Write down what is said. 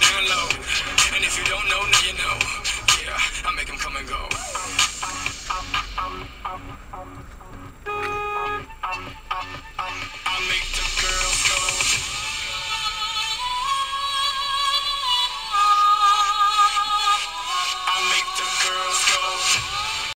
down low. And if you don't know, now you know. Yeah, I make them come and go.